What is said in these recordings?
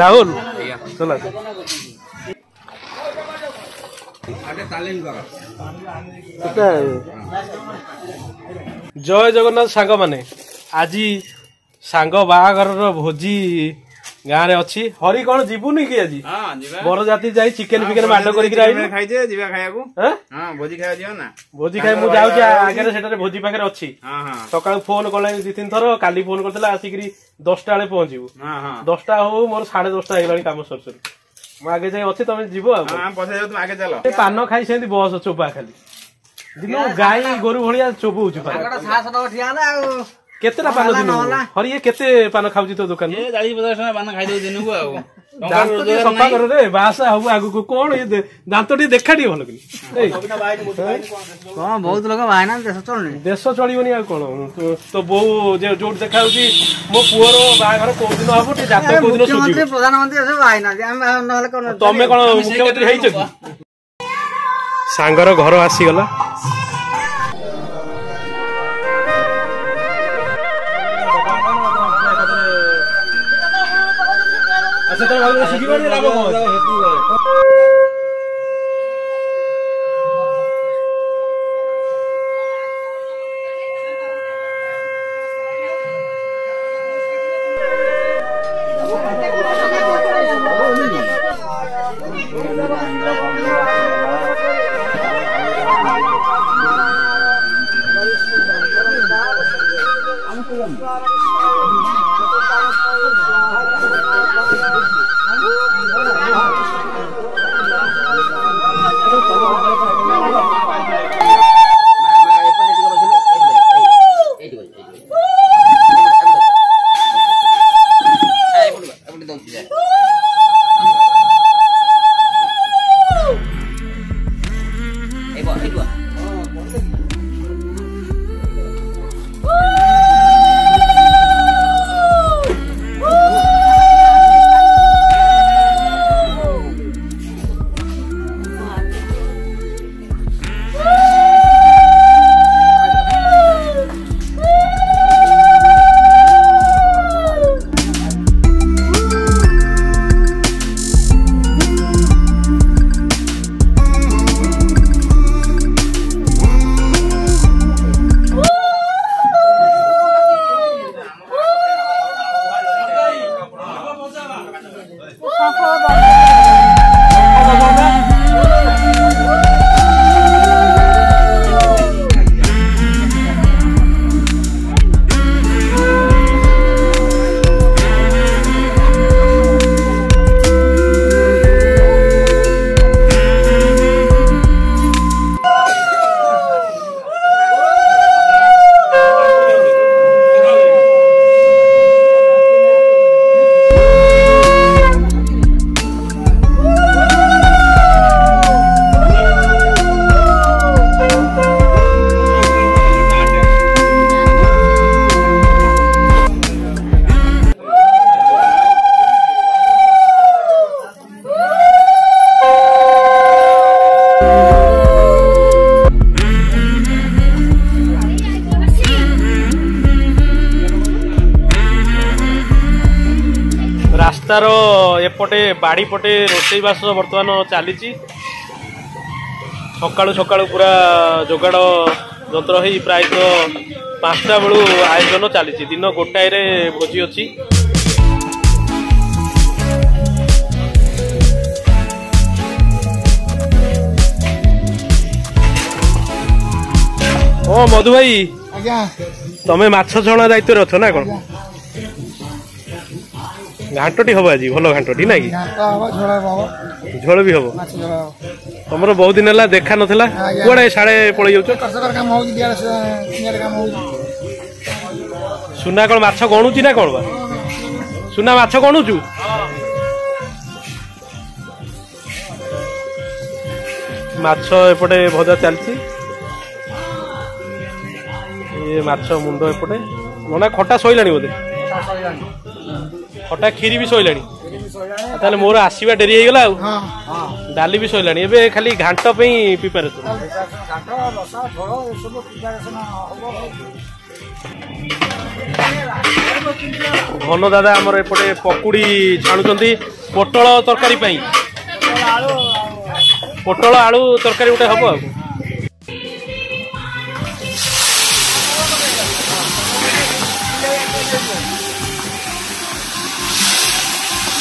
রাহুল চলে জয় জগন্নাথ সাগ মানে আজি সাংগ বাহাঘর ভোজি ଗାଁରେ ଅଛି ହରି କଣ ଯିବୁନି କି ଆଜି ବରଯାତ୍ରୀ ଯାଇ ଚିକେନ ଫିକେନ ମାଡ କରିକି ଖାଇଛେ ଯିବା ଖାଇବାକୁ ଭୋଜି ଭୋଜି ଖାଇ ମୁଁ ଯାଉଛି ଆଗରେ ସେଠାରେ ଭୋଜି ପାଖରେ ଅଛି ସକାଳୁ ଫୋନ କଲେ ଦି ତିନି ଥର କାଲି ଫୋନ କରିଥିଲା ଆସିକିରି ଦଶଟା ବେଳେ ପହଞ୍ଚିବୁ ଦଶଟା ହଉ ମୋର ସାଢେ ଦଶଟା ହେଇଗଲାଣି କାମ ସରୁ ମୁଁ ଆଗେ ଯାଇ ଅଛି ତମେ ଯିବ ଆଉ ପାନ ଖାଇ ସେମିତି ବସ୍ ଚୋପା ଖାଲି ଦିନ ଗାଈ ଗୋରୁ ଭଳିଆ ଚୋବଉଛି କେତେଟା ପାନ ଦିନକୁ ହରି ଇଏ କେତେ ପାନ ଖାଉଛି ତୋ ଦୋକାନ ପାନ ଖାଇଦେଉ ଦିନକୁ ଆଉ ସଫା କର ରେ ବାହାସା ହବୁ ଆଗକୁ କଣ ଇଏ ଦାନ୍ତ ଟିକେ ଦେଖା ଟିକେ ଭଲ କି କଣ ବହୁତ ଲୋକ ବାହାନା ଦେଶ ଚଳୁନି ଦେଶ ଚଳିବନି ଆଉ କଣ ତୋ ବୋଉ ଯୋଉଠି ଦେଖା ହଉଛି ମୋ ପୁଅର ବାହାଘର କୋଉ ଦିନ ହବ ଟିକେ ଜାତ କୋଉ ଦିନ ମୁଖ୍ୟମନ୍ତ୍ରୀ ପ୍ରଧାନମନ୍ତ୍ରୀ ଏସବୁ ବାହାଇନାହାନ୍ତି ଆମେ ନହେଲେ କଣ ତମେ କଣ ମୁଖ୍ୟମନ୍ତ୍ରୀ ହେଇଛ କି ସାଙ୍ଗର ଘର ଆସିଗଲା lo, de la voz ଏପଟେ ବାଡ଼ି ପଟେ ରୋଷେଇବାସ ବର୍ତ୍ତମାନ ଚାଲିଛି ସକାଳୁ ସକାଳୁ ପୁରା ଯୋଗାଡ଼ ଯନ୍ତ୍ର ହେଇ ପ୍ରାୟତଃ ପାଞ୍ଚଟା ବେଳୁ ଆୟୋଜନ ଚାଲିଛି ଦିନ ଗୋଟାଏରେ ଭୋଜି ଅଛି ଓ ମଧୁ ଭାଇ ତମେ ମାଛ ଛଣା ଦାୟିତ୍ୱରେ ଅଛ ନା କ'ଣ ଘାଟଟି ହବ ଆଜି ଭଲ ଘାଟଟି ନାଇଁ କି ଝୋଳ ବି ହବ ତମର ବହୁତ ଦିନ ହେଲା ଦେଖା ନଥିଲା କୁଆଡେ ସାଡେ ପଳେଇ ଯାଉଛ ସୁନା କଣ ମାଛ ଗଣୁଛି ନା କଣ ବା ସୁନା ମାଛ ଗଣୁଛୁ ମାଛ ଏପଟେ ଭଜା ଚାଲିଛି ଇଏ ମାଛ ମୁଣ୍ଡ ଏପଟେ ନନା ଖଟା ଶୋଇଲାଣି ବୋଧେ ଖଟା କ୍ଷୀରି ବି ଶୋଇଲାଣି ତାହେଲେ ମୋର ଆସିବା ଡେରି ହେଇଗଲା ଆଉ ଡାଲି ବି ଶୋଇଲାଣି ଏବେ ଖାଲି ଘାଣ୍ଟ ପାଇଁ ପ୍ରିପାରେସନ୍ ଘନ ଦାଦା ଆମର ଏପଟେ ପକୁଡ଼ି ଛାଣୁଛନ୍ତି ପୋଟଳ ତରକାରୀ ପାଇଁ ପୋଟଳ ଆଳୁ ତରକାରୀ ଗୋଟେ ହବ ଆଉ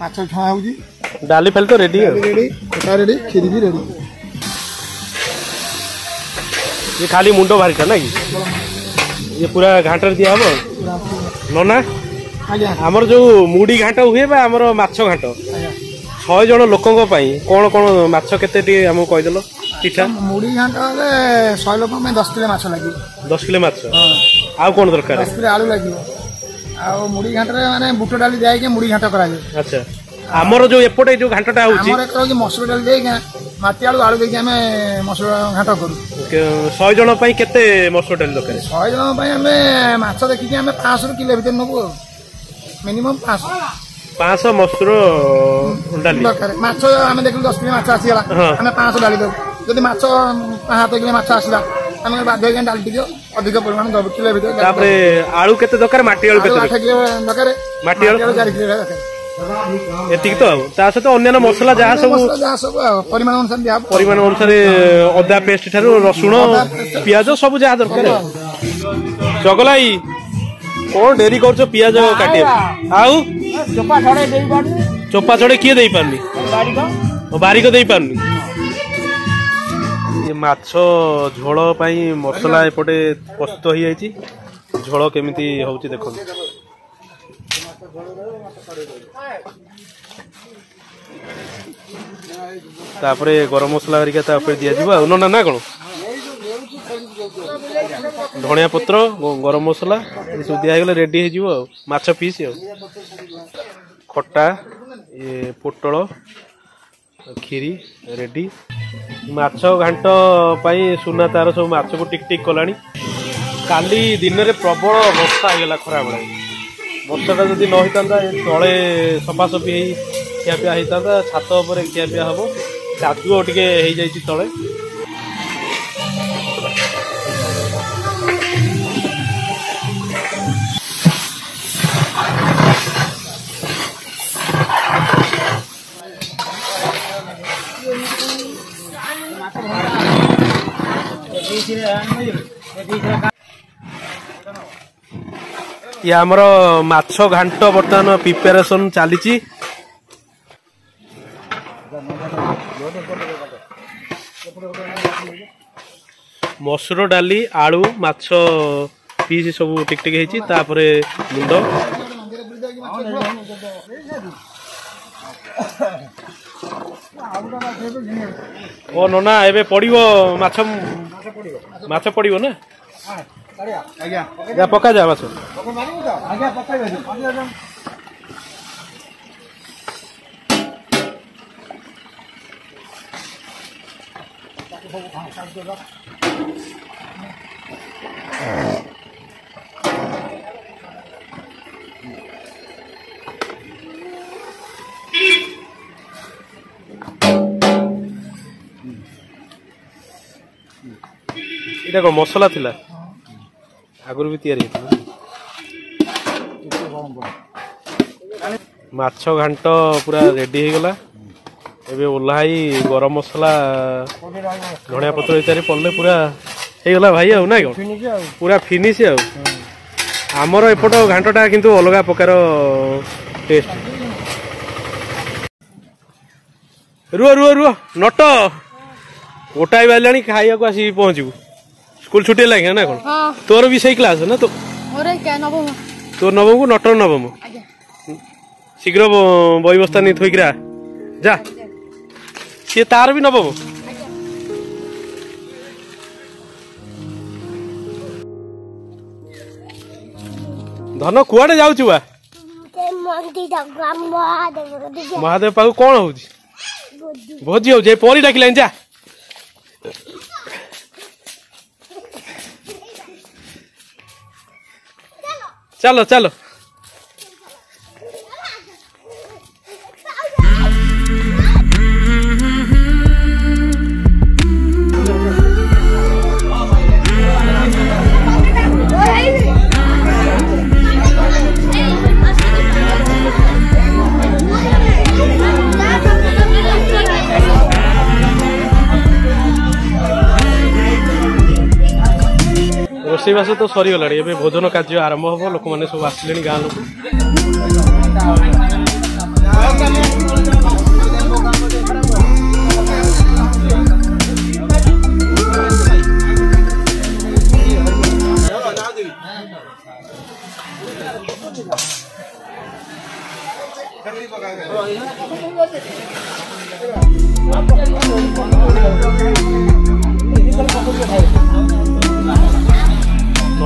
ମାଛ ଛଣା ହେଉଛି ଡାଲି ଫାଲି ତ ରେଡ଼ି ରେଡ଼ି ଖଟା ରେଡ଼ି କ୍ଷୀରି ବି ରେଡ଼ି ଇଏ ଖାଲି ମୁଣ୍ଡ ବାହାରିଟା ନାଇଁ ଇଏ ପୁରା ଘାଣ୍ଟରେ ଦିଆହେବ ନନା ଆମର ଯେଉଁ ମୁଢ଼ି ଘାଣ୍ଟ ହୁଏ ବା ଆମର ମାଛ ଘାଣ୍ଟ ଶହେ ଜଣ ଲୋକଙ୍କ ପାଇଁ କ'ଣ କ'ଣ ମାଛ କେତେ ଟିକେ ଆମକୁ କହିଦେଲ ପିଠା ମୁଢ଼ି ଘାଣ୍ଟ ହେଲେ ଶହେ ଲୋକଙ୍କ ପାଇଁ ଦଶ କିଲୋ ମାଛ ଲାଗିବ ଦଶ କିଲୋ ମାଛ ଆଉ କ'ଣ ଦରକାର ଆଳୁ ଲାଗିବ ଆଉ ମୁଢି ଘାଣ୍ଟରେ ମାନେ ବୁଟ ଡାଲି ଦିଆହେଇକି ମୁଢି ଘାଣ୍ଟ କରାଯାଏ ଆଚ୍ଛା ଆମର ଯୋଉ ଏପଟେ ଯୋଉ ଘାଣ୍ଟଟା ହଉଛି ଆମର ଏକର ହଉଛି ମସୁର ଡାଲି ଦେଇକି ମାଟି ଆଳୁ ଆଳୁ ଦେଇକି ଆମେ ମସୁର ଘାଣ୍ଟ କରୁ ଶହେ ଜଣ ପାଇଁ କେତେ ମସୁର ଡାଲି ଦରକାର ଶହେ ଜଣ ପାଇଁ ଆମେ ମାଛ ଦେଖିକି ଆମେ ପାଞ୍ଚଶହରୁ କିଲୋ ଭିତରେ ନେବୁ ଆଉ ମିନିମମ୍ ପାଞ୍ଚଶହ ପାଞ୍ଚଶହ ମସୁର ଡାଲି ଦରକାର ମାଛ ଆମେ ଦେଖିଲୁ ଦଶ କିଲୋ ମାଛ ଆସିଗଲା ଆମେ ପାଞ୍ଚଶହ ଡାଲି ଦେବୁ ଯଦି ମାଛ ହାତ କିଲେ ମାଛ ଆସିଲା ଆମେ ବାଧ୍ୟ ହେଇକି ଡାଲି ଟିକେ ଅଧିକ ପରିମାଣ ଦେବୁ କିଲୋ ଭିତରେ ତାପରେ ଆଳୁ କେତେ ଦରକାର ମାଟି ଆଳୁ କେତେ ଦରକାର ମାଟି ଆଳୁ ଚାରି କିଲୋ ଦରକାର ଏତିକି ତ ଆଉ ତା ସହିତ ଅନ୍ୟାନ୍ୟ ମସଲା ଯାହା ସବୁ ପରିମାଣ ଅନୁସାରେ ପରିମାଣ ଅନୁସାରେ ଅଦା ପେଷ୍ଟ ଠାରୁ ରସୁଣ ପିଆଜ ସବୁ ଯାହା ଦରକାର ଚଗଲାଇ କଣ ଡେରି କରୁଛ ପିଆଜ କାଟିବା ଆଉ ଚୋପା ଛଡେଇ କିଏ ଦେଇପାରୁନି ବାରିକ ଦେଇପାରୁନି মাছ ঝোল পাই মশলা এপটে প্রস্তুত হয়ে যাই ঝোল কমিটি হচ্ছে দেখুন তাপরে গরম মশলা হরিকা তাপরে দিয়া যাব আর না না কোন ধনিয়া পত্র গরম মশলা এসব দিয়া গেলে রেডি হয়ে যাব মাছ পিস খটা পোটল କ୍ଷୀରି ରେଡ଼ି ମାଛ ଘାଣ୍ଟ ପାଇଁ ସୁନା ତାର ସବୁ ମାଛକୁ ଟିକ୍ ଟିକ୍ କଲାଣି କାଲି ଦିନରେ ପ୍ରବଳ ବର୍ଷା ହେଇଗଲା ଖରାବେଳେ ବର୍ଷାଟା ଯଦି ନ ହେଇଥାନ୍ତା ତଳେ ସଫାସଫି ହେଇ ଖିଆପିଆ ହେଇଥାନ୍ତା ଛାତ ଉପରେ ଖିଆପିଆ ହେବ କାଦୁଅ ଟିକେ ହେଇଯାଇଛି ତଳେ ଇଏ ଆମର ମାଛ ଘାଣ୍ଟ ବର୍ତ୍ତମାନ ପ୍ରିପାରେସନ ଚାଲିଛି ମସୁର ଡାଲି ଆଳୁ ମାଛ ପିସ୍ ସବୁ ଟିକ ଟିକ ହେଇଛି ତାପରେ ମୁଣ୍ଡ ଓ ନନା ଏବେ ପଡ଼ିବ ମାଛ ମାଛ ପଡ଼ିବ ନା ଆଜ୍ଞା ପକାଯା ମାଛ ସବୁ এটা কো মশলা ছিল আগর ভি তৈরি হইছিল মাছ ঘাট পুরা রেডি হয়ে গেল এবে ওলাই গরম মশলা ধনিয়া পত্ৰ ইত্যাদি পড়লে পুরা হয়ে গেল ভাই আউ নাই পুরা ফিনিছ আউ আমার এপট ঘাটটা কিন্তু অলগা প্রকার টেস্ট রুয় রুয় রুয় নট ଗୋଟାଏ ବାଜିଲାଣି ଖାଇବାକୁ ଆସିକି ପହଞ୍ଚିବୁ ସ୍କୁଲ ଛୁଟି ହେଲାଣି ନା କ'ଣ ତୋର ବି ସେଇ କ୍ଲାସ୍ ନା ତୋ ତୋର ନବମକୁ ନଟର ନବମ ଶୀଘ୍ର ବହି ବସ୍ତା ନେଇ ଥୋଇକିରା ଯା ସିଏ ତାର ବି ନବମ ଧନ କୁଆଡେ ଯାଉଛୁ ବା ମହାଦେବ ପାଖକୁ କ'ଣ ହଉଛି ଭୋଜି ହଉଛି ଏ ପରି ଡାକିଲାଣି ଯା Chalo, chalo. ରୋଷେଇବାସ ତ ସରିଗଲାଣି ଏବେ ଭୋଜନ କାର୍ଯ୍ୟ ଆରମ୍ଭ ହେବ ଲୋକମାନେ ସବୁ ଆସିଲେଣି ଗାଁ ଲୋକ Thank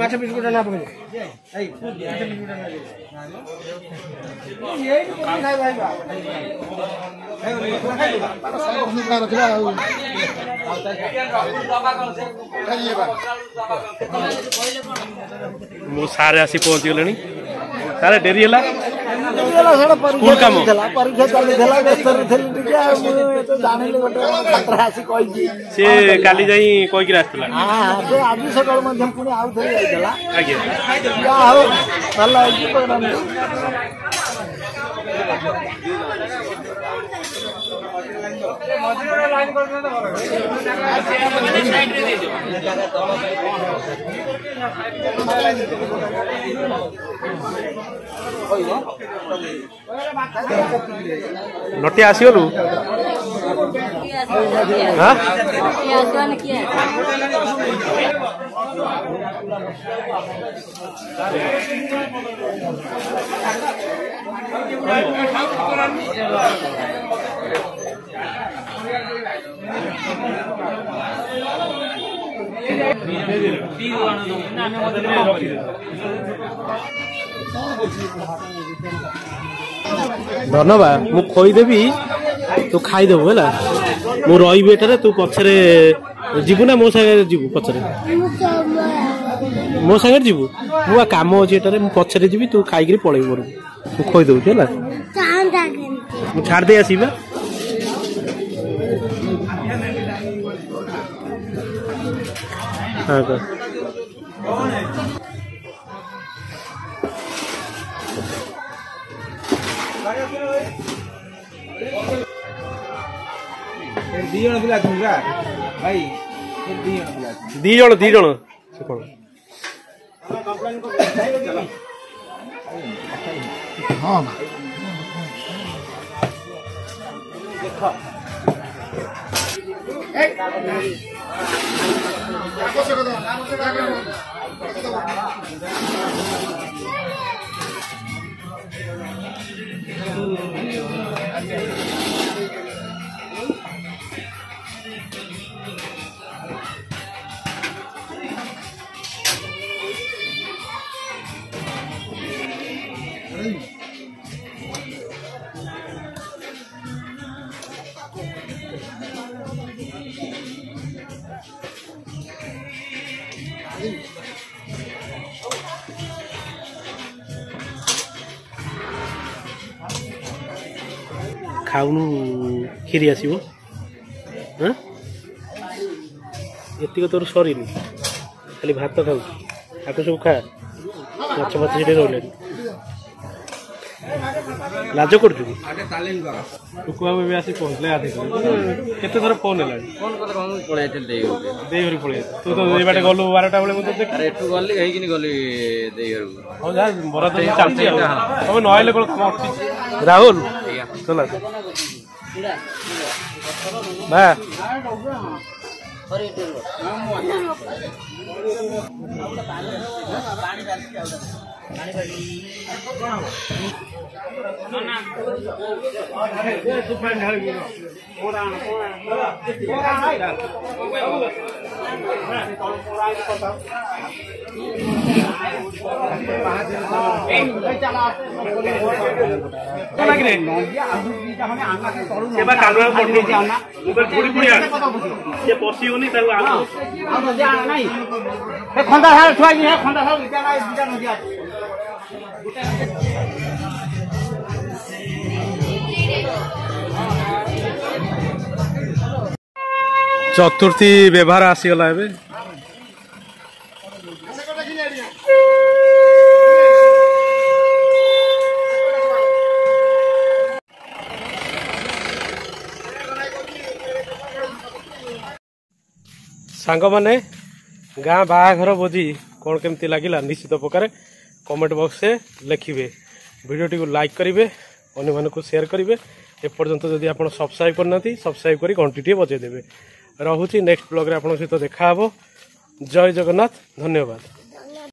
মাথা বিস্কুটটা না পড়ে এই মাথা বিস্কুটটা না এই খাই ভাই ମୁଁ ସାର୍ ଆସି ପହଞ୍ଚିଗଲେଣି ସାର୍ ଡେରି ହେଲା ପରୀକ୍ଷା ଚାଲିଥିଲା ପରୀକ୍ଷା ଚାଲିଥିଲା ବ୍ୟସ୍ତରେ ଥିଲି ଟିକେ ଆଉ ମୁଁ ଜାଣିଲି ଗୋଟେ ଛାତ୍ର ଆସି କହିଛି ସେ କାଲି ଯାଇ କହିକି ଆସିଥିଲା ସେ ଆଜି ସକାଳୁ ମଧ୍ୟ ପୁଣି ଆଉ ଥରେ ଯାଇଥିଲା ମଝିରେ ଲାଇନ୍ କରିଦେଲେ ଭଲ নটি আসি হলু ଧନ୍ୟବାଦ ମୁଁ ଖୋଇଦେବି ତୁ ଖାଇଦେବୁ ହେଲା ମୁଁ ରହିବି ଏଠାରେ ତୁ ପଛରେ ଯିବୁ ନା ମୋ ସାଙ୍ଗରେ ଯିବୁ ପଛରେ ମୋ ସାଙ୍ଗରେ ଯିବୁ ମୁଁ ଆ କାମ ଅଛି ଏଠାରେ ମୁଁ ପଛରେ ଯିବି ତୁ ଖାଇକିରି ପଳେଇବୁ ଘରକୁ ମୁଁ ଖୋଇଦେଉଛି ହେଲା ମୁଁ ଛାଡ଼ିଦେଇ ଆସିବି ବା ଦି ଜଣ ପିଲା ଅଛନ୍ତି ପରା ଭାଇ ଦି ଜଣ ପିଲା ଦି ଜଣ ଦି ଜଣ ସେ କ'ଣ ହଁ ଦେଖ Thank you. ଖାଉନୁ କ୍ଷୀରି ଆସିବ ହଁ ଏତିକ ତୋର ସରିନି ଖାଲି ଭାତ ଖାଉଛୁ ତାକୁ ସବୁ ଖା ମାଛ ଫାଛ ସେଠି ରହିଲାନି ଲାଜ କରୁଛୁ କି ଟୁକୁଆ ବି ଆସି ପହଞ୍ଚିଲେ ଆଧେ କେତେ ଥର ଫୋନ୍ ହେଲାଣି ଫୋନ୍ ପଳେଇ ଆସିଥିଲି ଦେଇ ଦେଇ ଘରକୁ ପଳେଇ ତୁ ତ ଏଇ ବାଟେ ଗଲୁ ବାରଟା ବେଳେ ମୁଁ ତ ଦେଖି ଏଠୁ ଗଲି ହେଇକିନି ଗଲି ଦେଇ ଘରକୁ ହଉ ଯାହା ବରା ତ ଚାଲିଛି ଆଉ ତମେ ନହେଲେ କ'ଣ କାମ ଅଟକିଛି ରାହୁଲ ଚଲା ନା ପାଣି এবার কালুয়া পড়লো এবার ঘুরি ঘুরি আস সে বসিওনি তাকে আনো খন্দা সাল ছুয়াই খন্দা সাল বিটা নাই বিটা নদী আছে ଚତୁର୍ଥୀ ବ୍ୟବହାର ଆସିଗଲା ଏବେ ସାଙ୍ଗମାନେ ଗାଁ ବାହାଘର ବୋଜି କ'ଣ କେମିତି ଲାଗିଲା ନିଶ୍ଚିତ ପ୍ରକାରେ কমেন্ট বক্সে লেখিবে ভিডিওটি লাইক করবে অন্যমানকু সেয়ার করবে এপর্যন্ত যদি আপনার সবসক্রাইব করে না সবসক্রাইব করে ঘণ্টিটি বজাই দেবে রহুছি নেক্সট ব্লগ্রে আপনার সহ দেখা হব জয় জগন্নাথ ধন্যবাদ